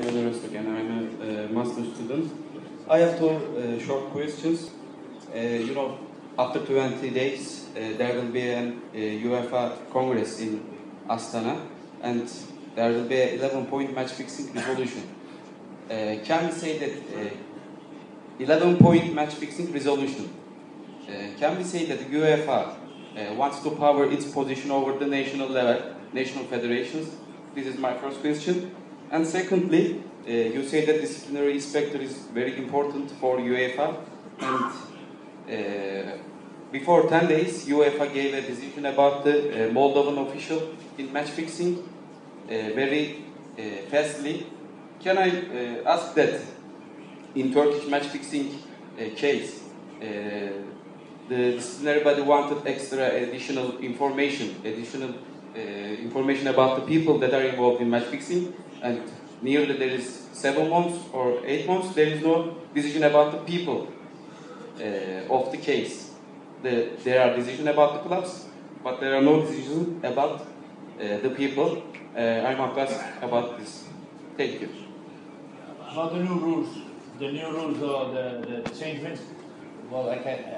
I'm a uh, master student. I have two uh, short questions. Uh, you know, after 20 days, there will be a uh, UEFA Congress in Astana and there will be an 11 point match fixing resolution. Can we say that uh, 11 point match fixing resolution? Can we say that UEFA wants to power its position over the national level, national federations? This is my first question. And secondly, uh, you say that disciplinary inspector is very important for UEFA. And uh, before 10 days, UEFA gave a decision about the uh, Moldovan official in match fixing uh, very uh, fastly. Can I uh, ask that in Turkish match fixing case, the disciplinary body wanted extra additional information, additional information about the people that are involved in match fixing, and nearly there is seven months or eight months, there is no decision about the people uh, of the case. The, there are decisions about the clubs, but there are no decisions about uh, the people. Uh, I want to ask about this. Thank you. About the new rules, the new rules or the, the changements, well, I can,